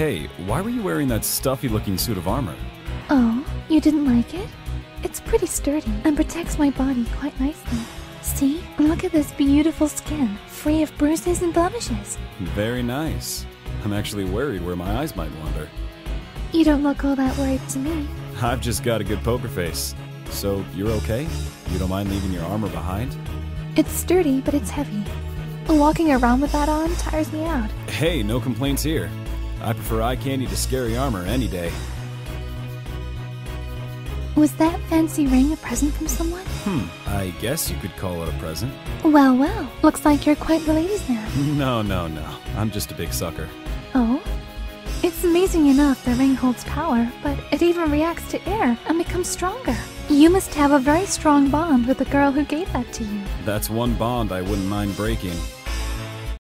Hey, why were you wearing that stuffy looking suit of armor? Oh, you didn't like it? It's pretty sturdy and protects my body quite nicely. See? Look at this beautiful skin, free of bruises and blemishes. Very nice. I'm actually worried where my eyes might wander. You don't look all that worried to me. I've just got a good poker face. So, you're okay? You don't mind leaving your armor behind? It's sturdy, but it's heavy. Walking around with that on tires me out. Hey, no complaints here. I prefer eye candy to scary armor any day. Was that fancy ring a present from someone? Hmm, I guess you could call it a present. Well, well, looks like you're quite the ladies' man. No, no, no. I'm just a big sucker. Oh? It's amazing enough the ring holds power, but it even reacts to air and becomes stronger. You must have a very strong bond with the girl who gave that to you. That's one bond I wouldn't mind breaking.